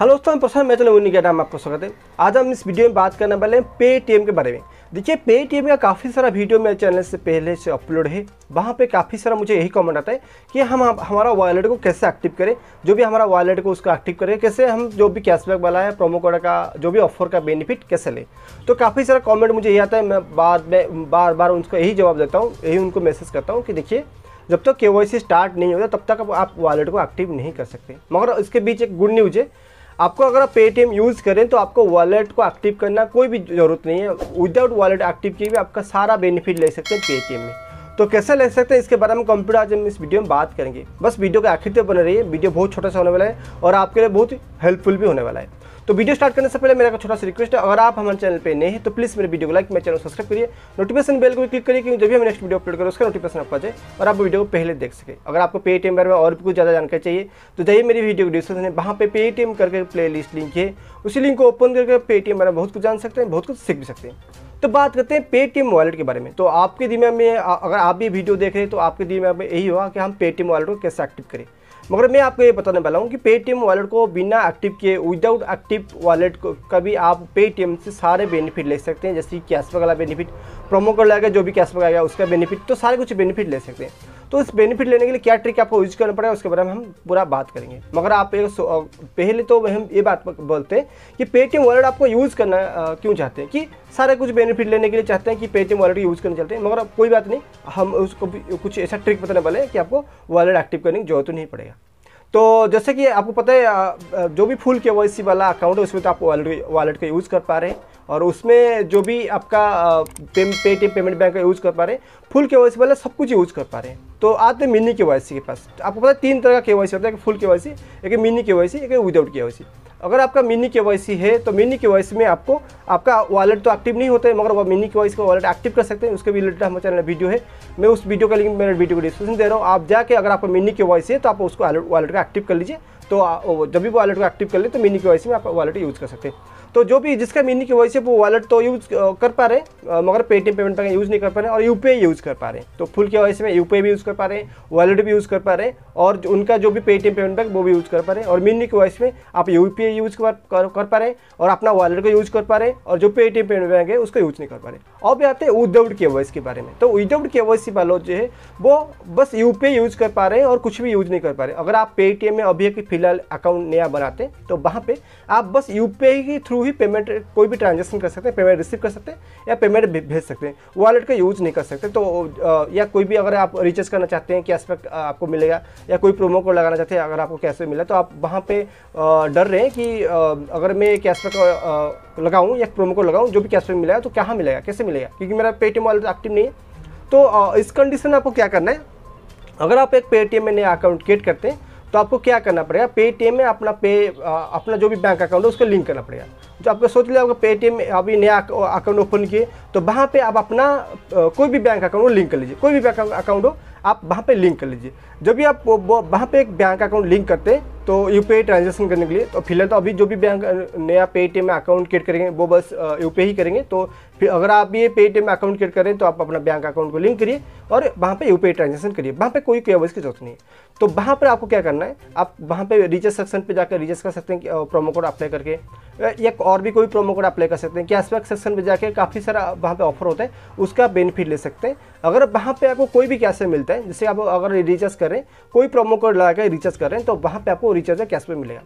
Hello दोस्तों मैं प्रशांत मैं चलो के नाम आपका स्वागत है। आज हम इस वीडियो में बात करने वाले हैं पेटीएम के बारे में। देखिए पेटीएम का काफ़ी सारा वीडियो मेरे चैनल से पहले से अपलोड है। वहाँ पे काफ़ी सारा मुझे यही कमेंट आता है कि हम हमारा वॉलेट को कैसे एक्टिव करें, जो भी हमारा वॉलेट को उसको एक्टिव करें, कैसे हम जो भी कैशबैक वाला है प्रोमो कोड का, जो भी ऑफ़र का बेनिफिट कैसे लें। तो काफ़ी सारा कॉमेंट मुझे यही आता है। मैं बाद में, बार बार उनको यही जवाब देता हूँ, यही उनको मैसेज करता हूँ कि देखिए, जब तक के स्टार्ट नहीं होता, तब तक आप वॉलेट को एक्टिव नहीं कर सकते। मगर इसके बीच एक गुड न्यूज़ है आपको अगर आप पेटीएम यूज़ करें तो आपको वॉलेट को एक्टिव करना कोई भी ज़रूरत नहीं है। विदाउट वॉलेट एक्टिव किए भी आपका सारा बेनिफिट ले सकते हैं पेटीएम में। तो कैसे ले सकते हैं? इसके बारे में कंप्यूटर आज हम इस वीडियो में बात करेंगे। बस वीडियो का आखिर तक बने रहिए। वीडियो बहुत छोटा सा होने वाला है और आपके लिए बहुत हेल्पफुल भी होने वाला है। तो वीडियो स्टार्ट करने से पहले मेरा छोटा सा रिक्वेस्ट है, अगर आप हमारे चैनल पे नए हैं तो प्लीज़ मेरे वीडियो को लाइक मेरे चैनल सब्सक्राइब करिए। नोटिफिकेशन बेल को क्लिक करिए, क्योंकि जब भी हम नेक्स्ट वीडियो अपलोड करें, उसका नोटिफिकेशन आपको आ जाए और आप वीडियो को पहले देख सके। अगर आपको पेटीएम बारे में और भी कुछ ज़्यादा जानकारी चाहिए तो जाइए मेरी वीडियो को डिस्क्रिप्शन है वहाँ पे पेटीएम करके प्ले लिस्ट लिंक है। उसी लिंक को ओपन करके पेटीएम बारे में बहुत कुछ जान सकते हैं, बहुत कुछ सीख भी सकते हैं। तो बात करते हैं पेटीएम वॉलेट के बारे में। तो आपके दिमाग में अगर आप भी वीडियो देख रहे हैं तो आपके दिमाग में यही होगा कि हम पेटीएम वॉलेट को कैसे एक्टिव करें। मगर मैं आपको ये बताने वाला हूँ कि पेटीएम वॉलेट को बिना एक्टिव किए विदाउट एक्टिव वॉलेट को भी आप पेटीएम से सारे बेनिफिट ले सकते हैं, जैसे कि कैशबैक वाला बेनिफिट प्रोमो कोड लगेगा जो भी कैशबैक आएगा, उसका बेनिफिट तो सारे कुछ बेनिफिट ले सकते हैं। तो इस बेनिफिट लेने के लिए क्या ट्रिक आपको यूज़ करना पड़ेगा, उसके बारे में हम पूरा बात करेंगे। मगर आप एक पहले तो हम ये बात बोलते हैं कि पेटीएम वॉलेट आपको यूज़ करना क्यों चाहते हैं? कि सारे कुछ बेनिफिट लेने के लिए चाहते हैं कि पेटीएम वॉलेट यूज़ करना चाहते हैं, मगर कोई बात नहीं, हम उसको कुछ ऐसा ट्रिक बताने वाले हैं कि आपको वॉलेट एक्टिव करने की ज़रूरत नहीं पड़ेगा। तो जैसे कि आपको पता है जो भी फुल के वाई वाला अकाउंट है, उसमें तो आप वॉलेट वॉलेट का यूज़ कर पा रहे हैं, और उसमें जो भी आपका पेटीएम पेमेंट बैंक का यूज़ कर पा रहे हैं फुल के वाई वाला सब कुछ यूज़ कर पा रहे हैं। तो आते हैं मिनी के के पास आपको पता है तीन तरह का के वाई होता है एक फुल के एक मिनी के एक विदाउट के अगर आपका मिनी के है तो मिनी के में आपको आपका वॉलेट तो एक्टिव नहीं होता है मगर वो मिनी के का वॉलेट एक्टिव कर सकते हैं उसके भी रिलेटेड हमारे चैनल वीडियो है मैं उस वीडियो का लिंक मेरे वीडियो को डिस्क्रिप्शन दे रहा हूँ आप जाके अगर आपका मिनी के है तो आप उसको वॉलेट का एक्टिव कर लीजिए तो जब भी वॉलेट को एक्टिव कर ले तो मिनी के में आप वॉलेट यूज़ कर सकते हैं तो जो भी जिसका मीनिंग की वॉइस है वो वॉलेट तो यूज़ कर पा रहे हैं मगर पेटीएम पेमेंट बैंक यूज़ नहीं कर पा रहे हैं और यूपीआई यूज़ कर पा रहे हैं तो फुल के वॉइस में यूपीआई भी यूज़ कर पा रहे हैं वॉलेट भी यूज़ कर पा रहे हैं और उनका जो भी पेटीएम पेमेंट बैंक वो भी यूज़ कर पा रहे हैं और मीनिंग की में आप यूपीआई यूज़ कर, पा रहे हैं और अपना वॉलेट को यूज़ कर पा रहे हैं और जो पेटीएम पेमेंट बैंक है उसको यूज़ नहीं कर पा रहे अब आते हैं विदाउट के वॉइस के बारे में तो विदाउट के वॉइस वालों जो है वो बस यूपीआई यूज़ कर पा रहे हैं और कुछ भी यूज़ नहीं कर पा रहे अगर आप पेटीएम में अभी फ़िलहाल अकाउंट नया बनाते हैं तो वहाँ पर आप बस यूपीआई के थ्रू ही पेमेंट कोई भी ट्रांजेक्शन कर सकते हैं पेमेंट रिसीव कर सकते हैं, या पेमेंट भेज सकते हैं। वॉलेट का यूज़ नहीं कर सकते। तो या कोई भी अगर आप रिचार्ज करना चाहते हैं कैश कैशबैक आपको मिलेगा, या कोई प्रोमो कोड लगाना चाहते हैं, अगर आपको कैशबैक मिला तो आप वहाँ पे डर रहे हैं कि अगर मैं कैशबैक लगाऊँ, या प्रोमो कोड लगाऊँ, जो भी कैशबैक मिलेगा तो कहाँ मिलेगा, कैसे मिलेगा? क्योंकि मेरा पेटीएम वॉलेट एक्टिव नहीं है। तो इस कंडीशन में आपको क्या करना है? अगर आप एक पेटीएम में नया अकाउंट क्रिएट करते हैं तो आपको क्या करना पड़ेगा? पेटीएम में अपना पे अपना जो भी बैंक अकाउंट है, उसको लिंक करना पड़ेगा। जो आपको सोच लिया आपका पेटीएम अभी नया अकाउंट ओपन किए तो वहाँ पे आप अपना कोई भी बैंक अकाउंट लिंक कर लीजिए। कोई भी बैंक अकाउंट हो, आप वहाँ पे लिंक कर लीजिए। जब भी आप वहाँ पे एक बैंक अकाउंट लिंक करते हैं तो यू ट्रांजेक्शन करने के लिए तो फ़िलहाल तो अभी जो भी बैंक नया पेटीएम में अकाउंट क्रिएट करेंगे, वो बस यूपीआई ही करेंगे। तो फिर अगर आप ये पेटीएम में अकाउंट क्रिएट करें तो आप अपना बैंक अकाउंट को लिंक करिए और वहाँ पे यू ट्रांजेक्शन करिए। वहाँ पे कोई के की ज़रूरत नहीं है। तो वहाँ पर आपको क्या करना है, आप वहाँ पे रिचार्ज सेक्शन पे जाकर रिचार्ज कर सकते हैं प्रोमो कोड अप्लाई करके। या और भी कोई प्रोमो कोड अप्लाई कर सकते हैं। कैशबैक सेक्शन पे जाकर काफ़ी सारा वहाँ पे ऑफ़र होता है, उसका बेनिफिट ले सकते हैं। अगर वहाँ पे आपको कोई भी कैशबैक मिलता है, जैसे आप अगर रिचार्ज करें कोई प्रोमो कोड लगा कर रिचार्ज करें तो वहाँ पे आपको रिचार्ज या कैशबैक मिलेगा।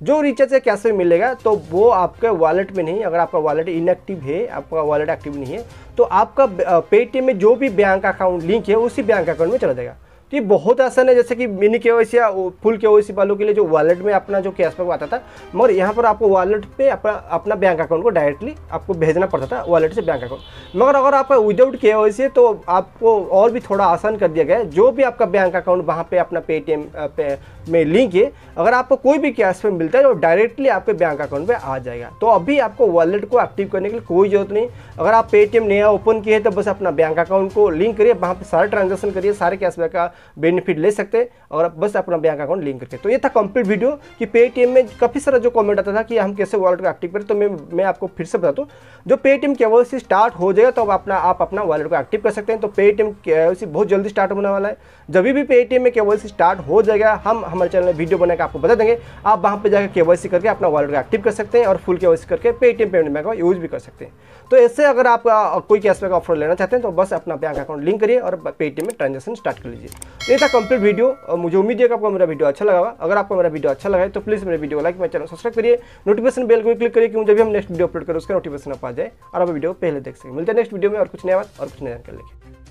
जो रिचार्ज या कैशबैक मिलेगा तो वो आपके वॉलेट में नहीं, अगर आपका वॉलेट इनएक्टिव है, आपका वॉलेट एक्टिव नहीं है तो आपका पेटीएम में जो भी बैंक अकाउंट लिंक है, उसी बैंक अकाउंट में चला जाएगा। तो ये बहुत आसान है, जैसे कि मिनी के या फुल के वालों के लिए जो वॉलेट में अपना जो कैशबैक आता था, मगर यहाँ पर आपको वॉलेट पे अपना अपना बैंक अकाउंट को डायरेक्टली आपको भेजना पड़ता था वॉलेट से बैंक अकाउंट मगर अगर आपका विदाउट के है तो आपको और भी थोड़ा आसान कर दिया गया है। जो भी आपका बैंक अकाउंट वहाँ पे अपना पेटीएम पे में लिंक है। अगर आपको कोई भी कैश मिलता है तो डायरेक्टली आपके बैंक अकाउंट में आ जाएगा। तो अभी आपको वॉलेट को एक्टिव करने के लिए कोई ज़रूरत नहीं। अगर आप पेटीएम नया ओपन किए तो बस अपना बैंक अकाउंट को लिंक करिए। वहाँ पर सारे ट्रांजेक्शन करिए, सारे कैशबैक का बेनिफिट ले सकते हैं और बस अपना बैंक अकाउंट लिंक करके। तो ये था कंप्लीट वीडियो कि पेटीएम में काफ़ी सारा जो कॉमेंट आता था कि हम कैसे वॉलेट को एक्टिव करें तो मैं मैं आपको फिर से बताता हूँ। जो पेटीएम के स्टार्ट हो जाएगा तो अब अपना, आप अपना वॉलेट को एक्टिव कर सकते हैं। तो पेटीएम के बहुत जल्दी स्टार्ट होने वाला है। जब भी पेटीएम में के स्टार्ट हो जाएगा, हम हमारे चैनल में वीडियो बनाकर आपको बता देंगे। आप वहाँ पर जाकर के करके अपना वॉलेट को एक्टिव कर सकते हैं और फुल के करके पेटीएम पेमेंट बैंक का यूज़ भी कर सकते हैं। तो ऐसे अगर आप कोई कैशबैक ऑफ़र लेना चाहते हैं तो बस अपना बैंक अकाउंट लिंक करिए और पेटीएम में ट्रांजेक्शन स्टार्ट कर लीजिए। ये था कंप्लीट वीडियो और मुझे उम्मीद है कि आपको मेरा वीडियो अच्छा लगा अगर आपको मेरा वीडियो अच्छा लगा तो प्लीज़ मेरे वीडियो लाइक मेरे चैनल सब्सक्राइब करिए। नोटिफिकेशन बेल को भी क्लिक करिए कि मुझे भी हम नेक्स्ट वीडियो अपलोड करें, उसका नोटिफिकेशन आप आ जाए और आप वीडियो पहले देख सकें। मिलते हैं नेक्स्ट वीडियो में और कुछ नया बात और कुछ नया जानकारी लेके।